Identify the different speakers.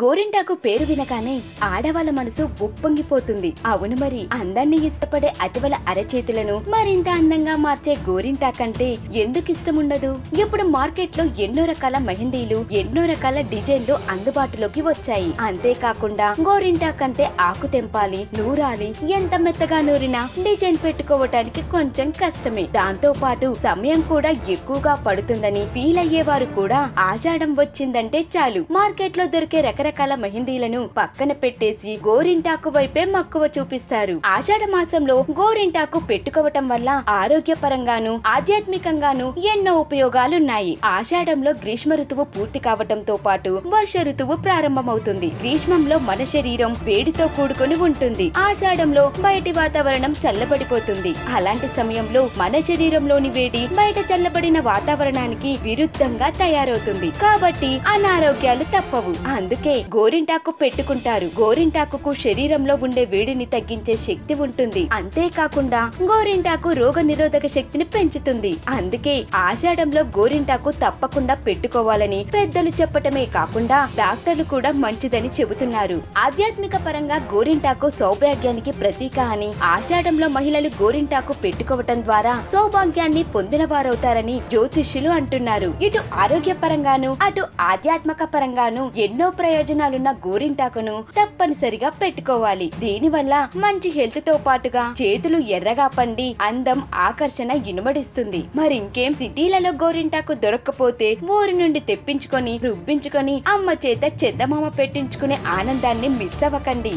Speaker 1: గోరింటాకు పేరు వినగానే ఆడవాళ్ళ మనసు ఉప్పొంగిపోతుంది. అవును మరి అందాన్ని ఇష్టపడే అతివల అరచేతులను మరింత అందంగా మార్చే గోరింటాకంటే ఎందుకు ఇష్టం ఉండదు ఇప్పుడు మార్కెట్లో ఎన్నో రకాల మెహందీలు ఎన్నో రకాల డిజైన్లు అందుబాటులోకి వచ్చాయి. అంతేకాకుండా గోరింటాకంటే ఆకు తెంపాలి నూరాలి ఎంత మెత్తగా నూరినా డిజైన్ పెట్టుకోవటానికి కొంచెం కష్టమే. దాంతో పాటు సమయం కూడా ఎక్కువగా పడుతుందని ఫీల్ అయ్యేవారు కూడా ఆషాఢం వచ్చిందంటే చాలు. మార్కెట్లో దొరికే రకరకాల రకరకాల మెహందీలను పక్కన పెట్టేసి గోరింటాకు వైపే మక్కువ చూపిస్తారు. ఆషాఢ మాసంలో గోరింటాకు పెట్టుకోవటం వల్ల ఆరోగ్యపరంగాను ఆధ్యాత్మికంగాను ఎన్నో ఉపయోగాలున్నాయి. ఆషాఢంలో గ్రీష్మ ఋతువు పూర్తి కావటంతో పాటు వర్ష ఋతువు ప్రారంభమవుతుంది. గ్రీష్మంలో మన శరీరం వేడితో కూడుకొని ఉంటుంది. ఆషాఢంలో బయటి వాతావరణం చల్లబడిపోతుంది. అలాంటి సమయంలో మన శరీరంలోని వేడి బయట చల్లబడిన వాతావరణానికి విరుద్ధంగా తయారవుతుంది. కాబట్టి అనారోగ్యాలు తప్పవు. అందుకే గోరింటాకు పెట్టుకుంటారు. గోరింటాకుకు శరీరంలో ఉండే వేడిని తగ్గించే శక్తి ఉంటుంది. అంతేకాకుండా గోరింటాకు రోగ నిరోధక శక్తిని పెంచుతుంది. అందుకే ఆషాఢంలో గోరింటాకు తప్పకుండా పెట్టుకోవాలని పెద్దలు చెప్పటమే కాకుండా డాక్టర్లు కూడా మంచిదని చెబుతున్నారు. ఆధ్యాత్మిక పరంగా గోరింటాకు సౌభాగ్యానికి ప్రతీక అని ఆషాఢంలో మహిళలు గోరింటాకు పెట్టుకోవటం ద్వారా సౌభాగ్యాన్ని పొందిన వారవుతారని జ్యోతిష్యులు అంటున్నారు. ఇటు ఆరోగ్య పరంగాను అటు ఆధ్యాత్మిక పరంగాను ఎన్నో ప్రయోజనాలున్న గోరింటాకును తప్పనిసరిగా పెట్టుకోవాలి. దీనివల్ల మంచి హెల్త్తో పాటుగా చేతులు ఎర్రగా పండి అందం ఆకర్షణ ఇనుమడిస్తుంది. మరి ఇంకేం సిటీలలో గోరింటాకు దొరక్కపోతే ఊరి నుండి తెప్పించుకొని రుబ్బించుకొని అమ్మ చేత చెద్దమామ పెట్టించుకునే ఆనందాన్ని మిస్ అవ్వకండి.